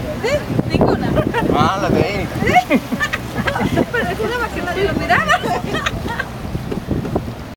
yo. ¿Sí? Ninguna. Ah, la de él. Pero es una